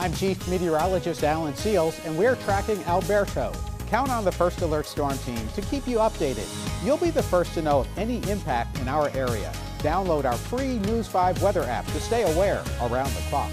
I'm Chief Meteorologist Alan Sealls, and we're tracking Alberto. Count on the First Alert Storm Team to keep you updated. You'll be the first to know of any impact in our area. Download our free News 5 weather app to stay aware around the clock.